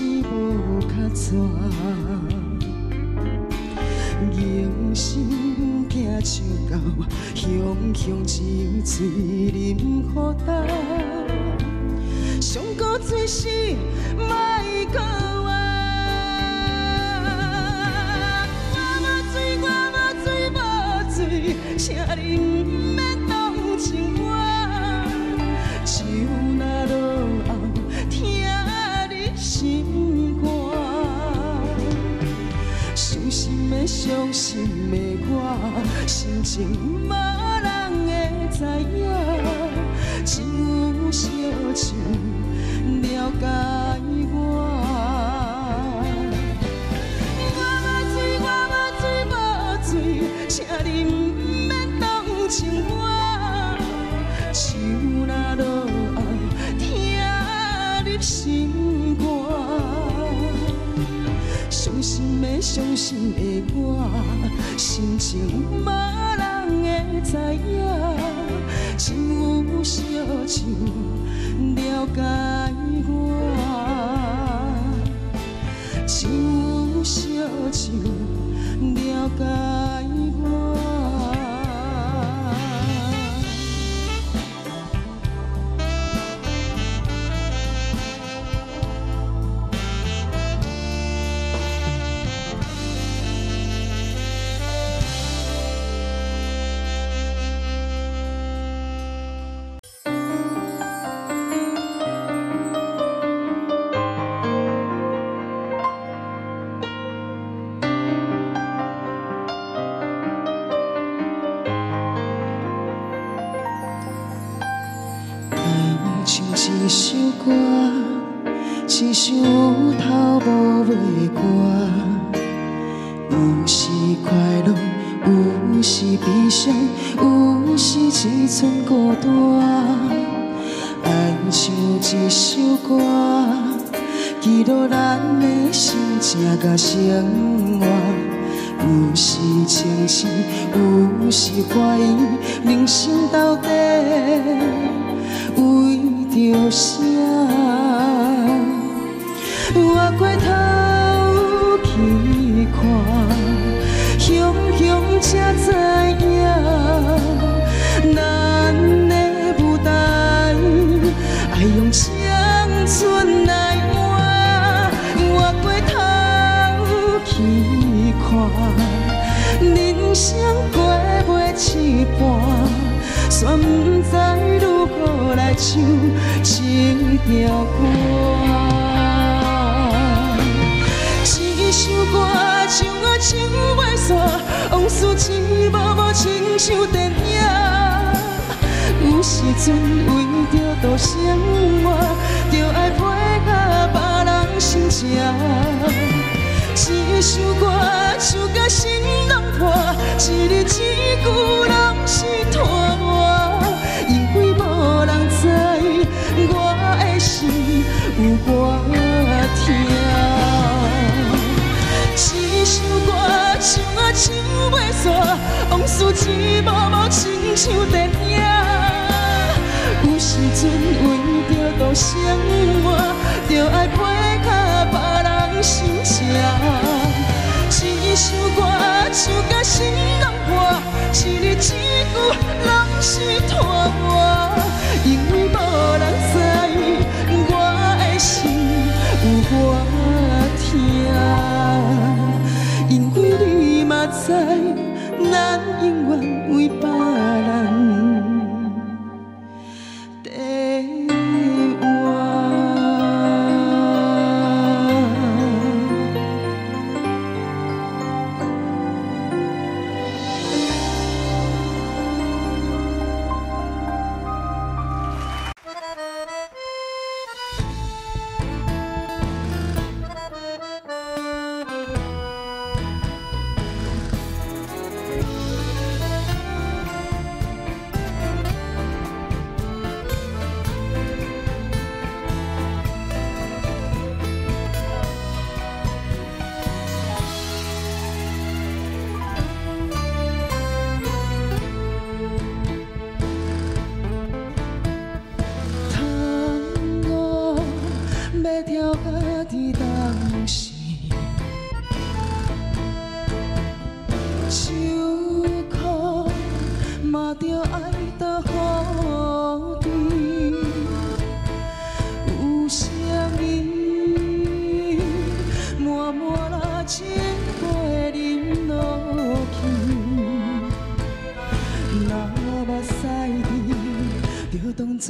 是无较绝。人生行像到雄雄一嘴饮予干，上古最是莫过我。我无罪，我无罪，无罪，请你伤心的，我，心情无人会知影，只有小树了解我。我无罪，我无罪，无罪，请你毋免同情我。心的我，心情无人会知影，只有小树了解一首歌，一首有头无尾的歌，有时快乐，有时悲伤，有时一寸孤单。爱像一首歌，记录咱的心情甲生活。有时清醒，有时怀疑，人生到底为着啥？我回头去看，雄雄才知影，咱的舞台爱用青春来换。我回头去看，人生过袂一半，煞不知唱这条歌。一首歌唱啊唱袂煞，往事一幕幕亲像电影。有时阵为着度生活，就爱配合别人心情。一首歌唱甲心拢破，一字一句拢是拖磨，煞，往事一幕幕亲像电影。有时阵为着度生活，就爱配合别人心情。一首歌唱甲心拢破，一字一句拢是拖磨，因为无人知我的心有多痛，因为你嘛知，咱永远为伴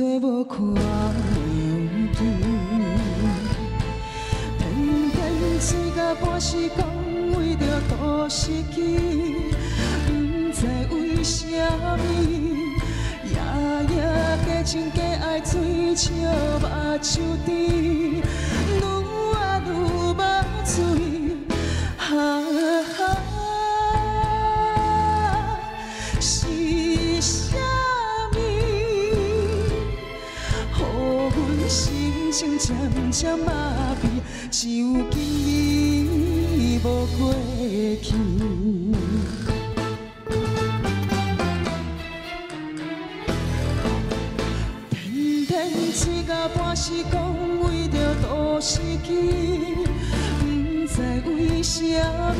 做无看见，偏偏一到半时讲为着都失去，不知为什么。夜夜加情加爱，追笑目睭甜，愈爱愈无嘴，情渐渐麻痹，只有今日无过去。半是讲为着都失去，不知为什么，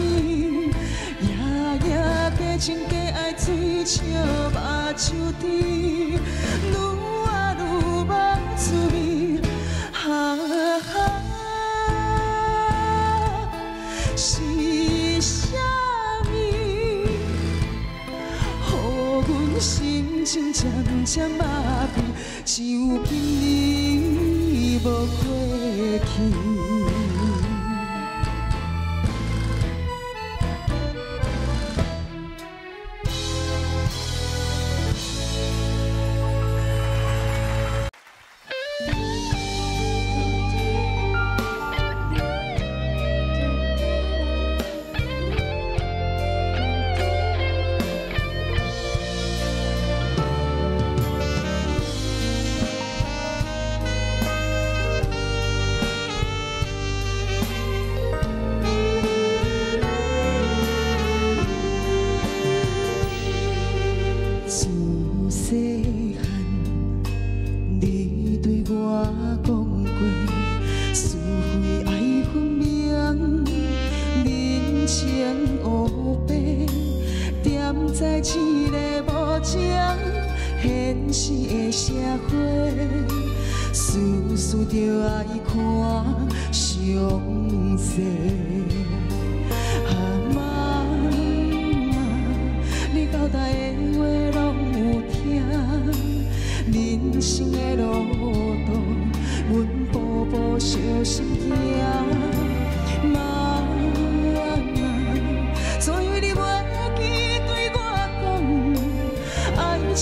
夜夜加情加爱，追笑目睭甜，渐渐麻痹，只有今日。无过去。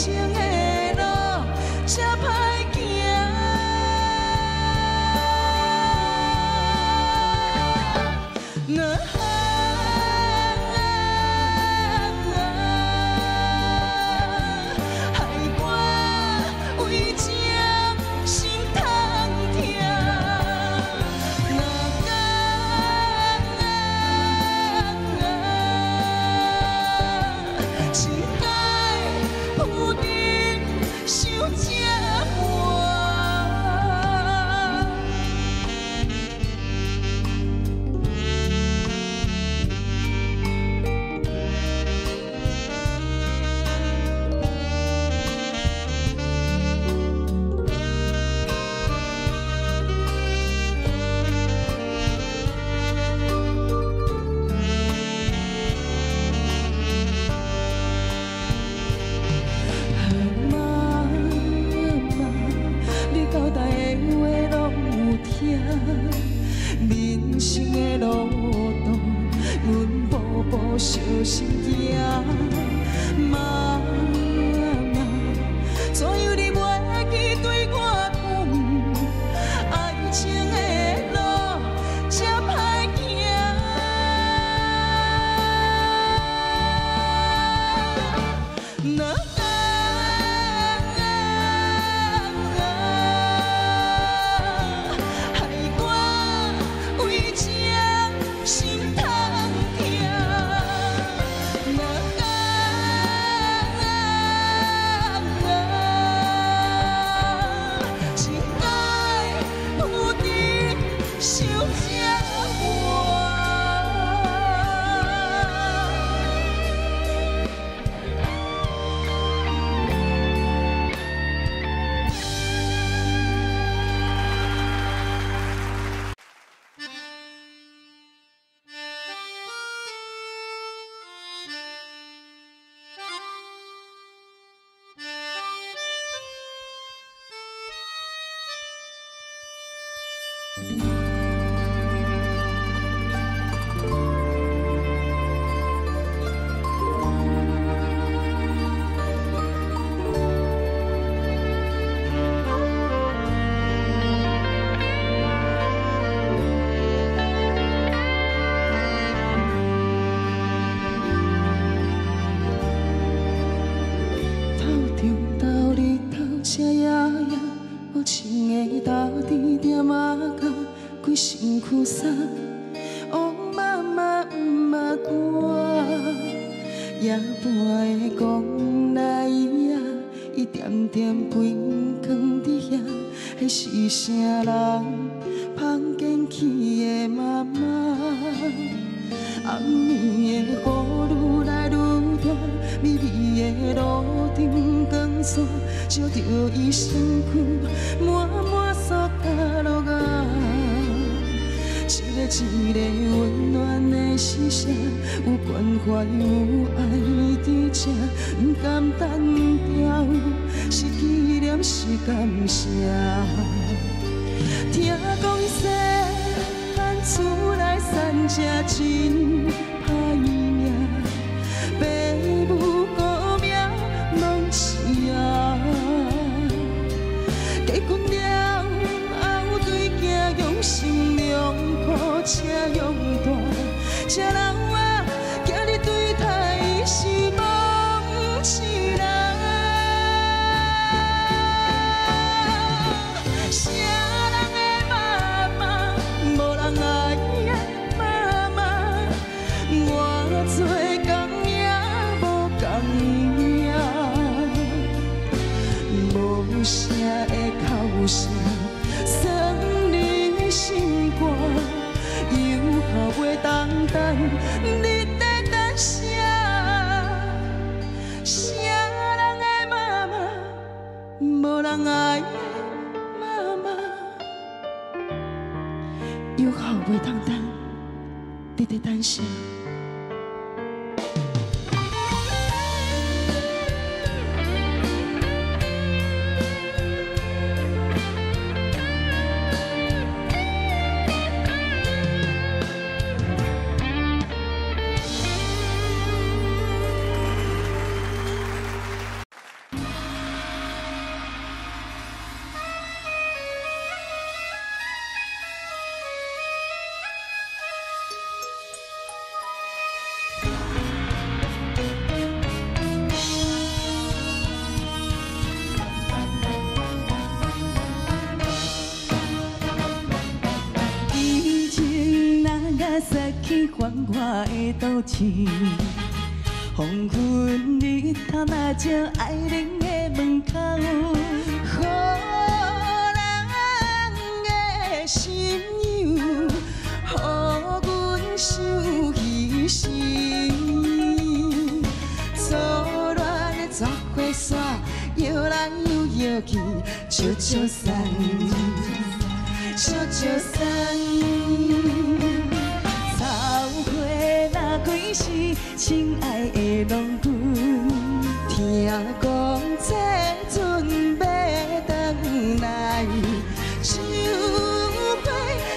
情的。头赤夜夜，无情的大地点啊甲规身躯衫，哦妈妈毋捌汗，夜半的公来伊啊，伊点点肥放伫遐，迄是啥人芳捡起的妈妈？暗暝的雨愈来愈大，微微的路灯光线，照着伊身躯满满塑胶落啊。一个一个温暖的视线，有关怀有爱伫这，不甘单调，是纪念是感谢。听讲说。无人爱的妈妈，又好袂当等，直直等啥？黄昏日头那照爱人的门口，好人的心忧，予阮想起心。错乱的十花伞，摇来又摇去，悄悄散，悄悄散。亲爱的郎君，听讲这阵要回来，想花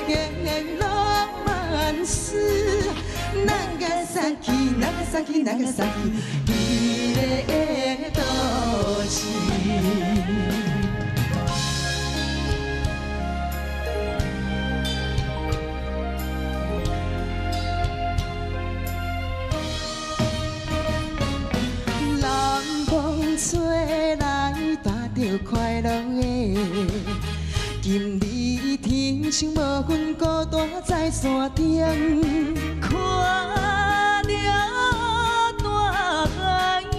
的浪漫事，哪个散去，哪个散去，哪个散去，你的都市。山顶，看了大海洋，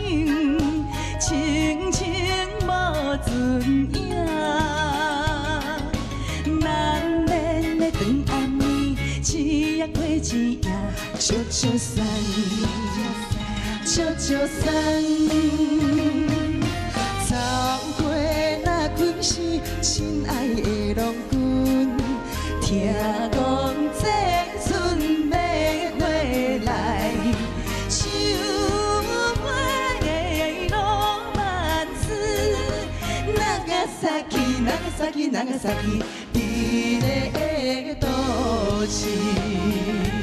清清无踪影。难免的长暗暝，一夜过一夜，悄悄散，悄悄散。散去，哪个散去，哪个散去，你的都市。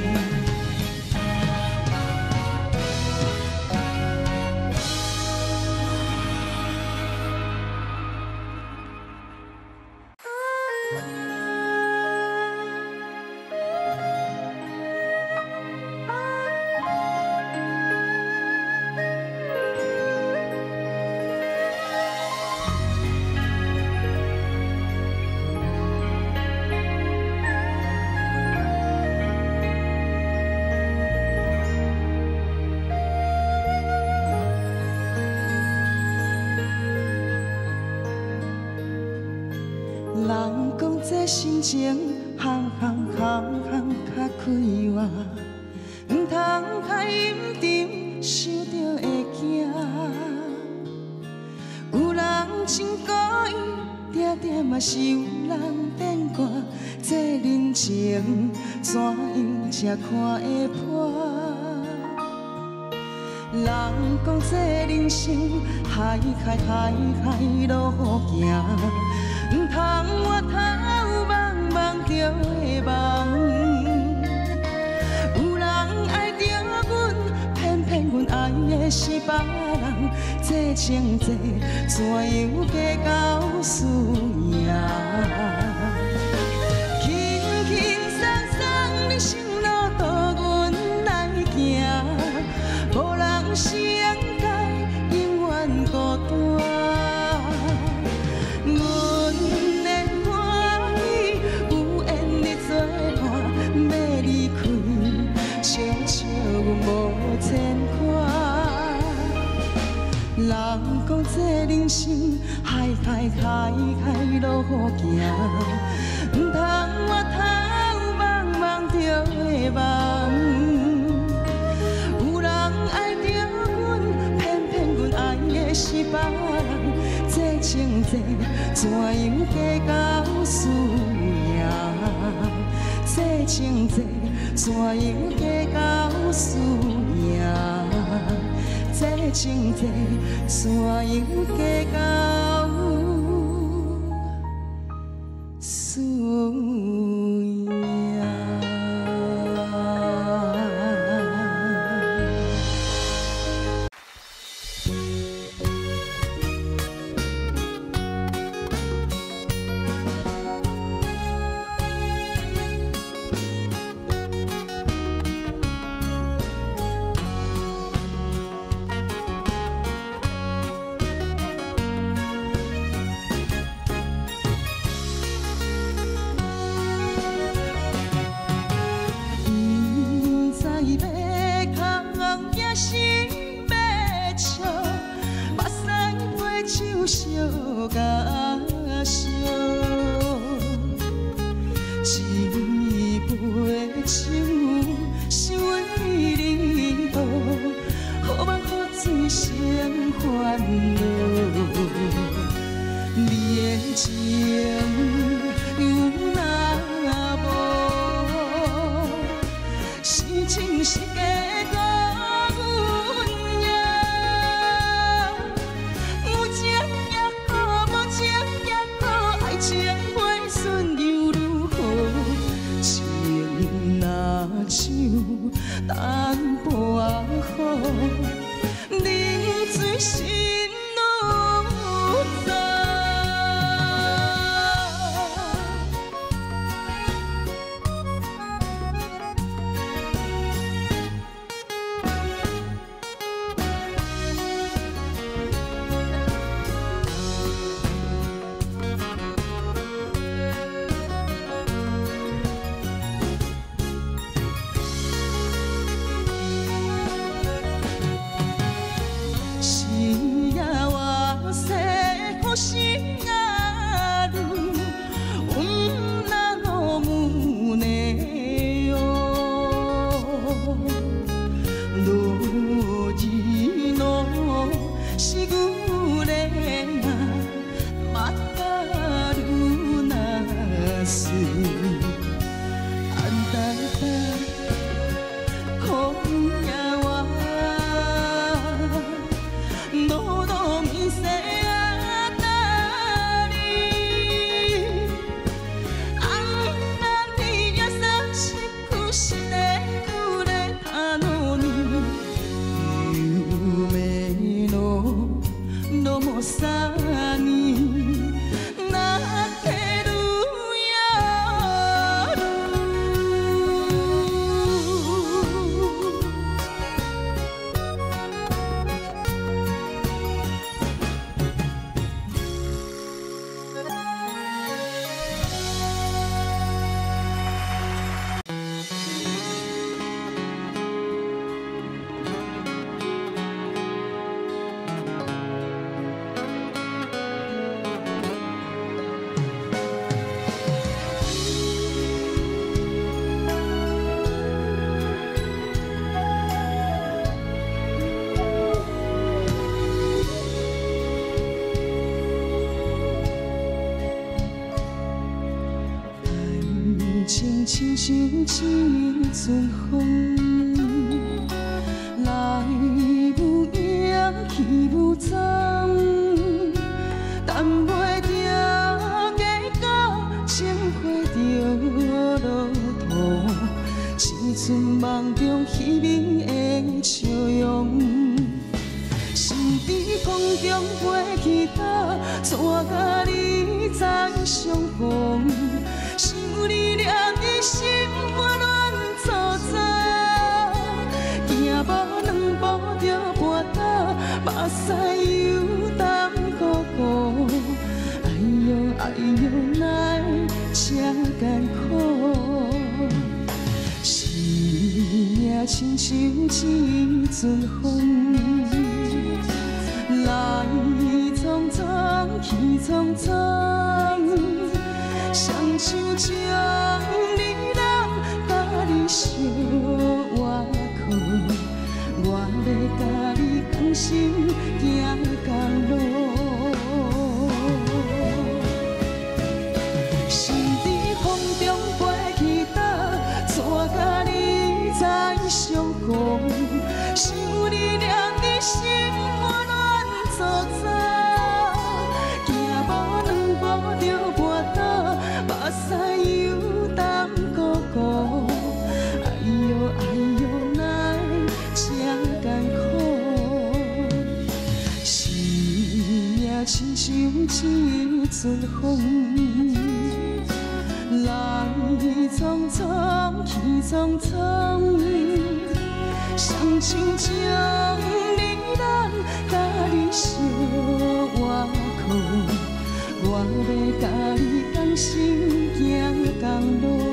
快活，唔通太阴沉，想着会惊。有人真故意，定定嘛是有人变卦，这人情怎样才看会破？人讲这人生海海海海路行，唔通我头茫茫着会梦。是别人，这情债怎样计较输赢？怎样计较输赢？这情债怎样计较亲像一阵风，来无影去无踪，等袂着月到，情花着落土，一寸梦中虚名的笑容，心在风中飞去倒，带甲你再相逢。亲像一阵风，来匆匆去匆匆。双手将你揽，把你相活靠，我要甲你讲心匆去匆匆，双手将你人甲你相偎靠。我要甲你同心行同路。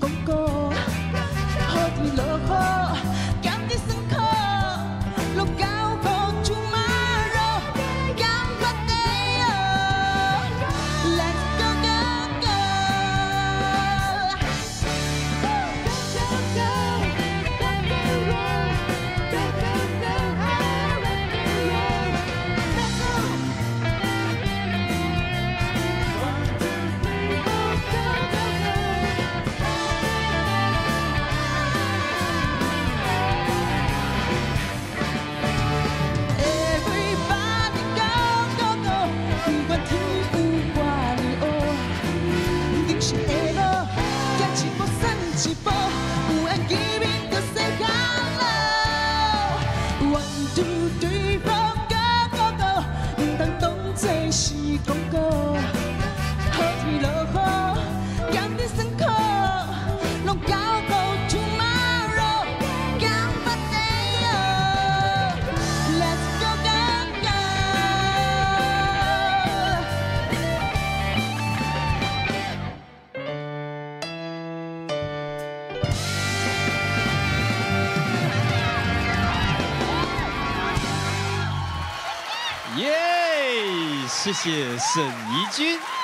是广谢沈怡君。